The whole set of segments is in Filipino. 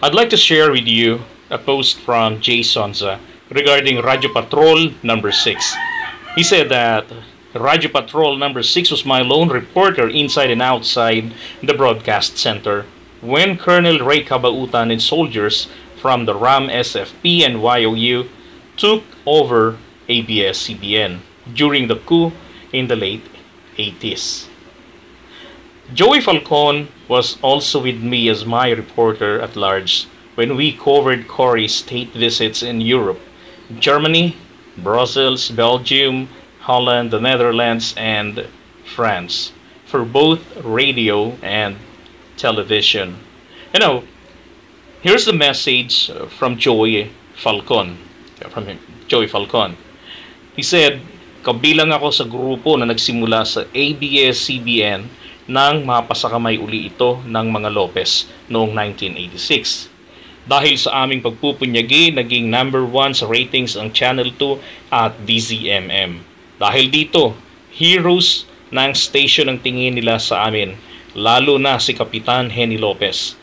I'd like to share with you a post from Jay Sonza regarding Radio Patrol number 6. He said that Radio Patrol number 6 was my lone reporter inside and outside the broadcast center when Colonel Ray Cabautan and soldiers from the RAM SFP and YOU took over ABS-CBN during the coup in the late 80s. Joey Falcon was also with me as my reporter at large when we covered Corey's state visits in Europe, Germany, Brussels, Belgium, Holland, the Netherlands, and France for both radio and television. You know, here's the message from Joey Falcon. From Joey Falcon. He said, kabilang ako sa grupo na nagsimula sa ABS-CBN nang mapasakamay uli ito ng mga Lopez noong 1986. Dahil sa aming pagpupunyagi, naging number 1 sa ratings ang Channel 2 at DZMM. Dahil dito, heroes ng station ang tingin nila sa amin, lalo na si Kapitan Henny Lopez.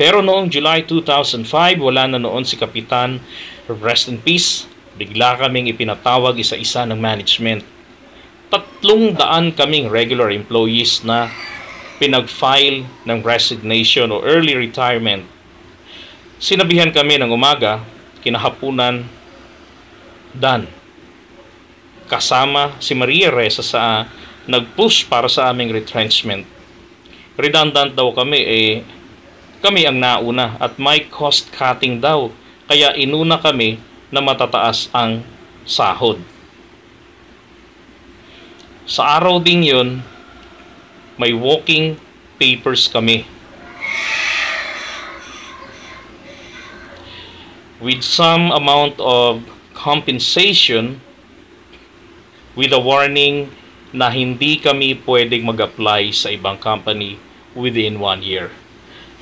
Pero noong July 2005, wala na noon si Kapitan, rest in peace, bigla kaming ipinatawag isa-isa ng management tatlong daan kaming regular employees na pinag-file ng resignation o early retirement. Sinabihan kami ng umaga, kinahapunan, done. Kasama si Maria Reza sa nag-push para sa aming retrenchment. Redundant daw kami eh kami ang nauna at may cost cutting daw kaya inuna kami na matataas ang sahod. Sa araw ding yun, may walking papers kami. With some amount of compensation with a warning na hindi kami pwedeng mag-apply sa ibang company within one year.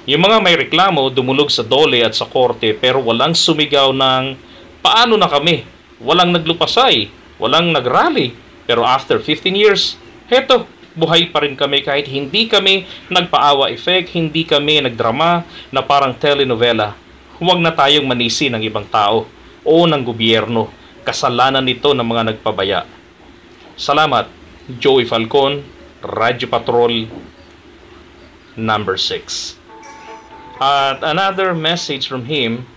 Yung mga may reklamo dumulog sa dole at sa korte pero walang sumigaw ng paano na kami? Walang naglupasay, walang nagrally, pero after 15 years, heto, buhay pa rin kami kahit hindi kami nagpaawa effect, hindi kami nagdrama na parang telenovela. Huwag na tayong manisi ng ibang tao o ng gobyerno. Kasalanan nito ng mga nagpabaya. Salamat, Joey Falcon, Radyo Patrol, number 6. At another message from him,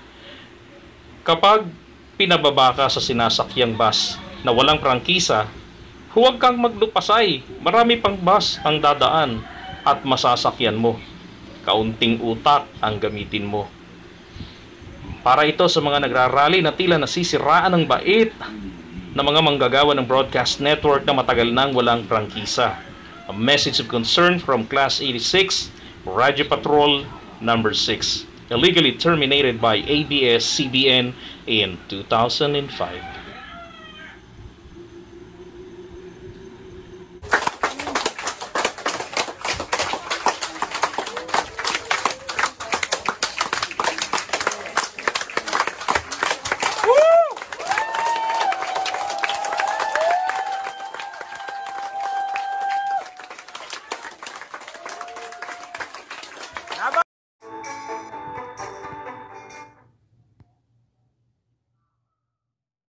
kapag pinababa ka sa sinasakyang bus na walang prangkisa, Huwag kang maglupasay. Marami pang bus ang dadaan at masasakyan mo. Kaunting utak ang gamitin mo. Para ito sa mga nagrarally na tila nasisiraan ng bait na mga manggagawa ng broadcast network na matagal nang walang prangkisa. A message of concern from Class 86, Radio Patrol number 6, illegally terminated by ABS-CBN in 2005.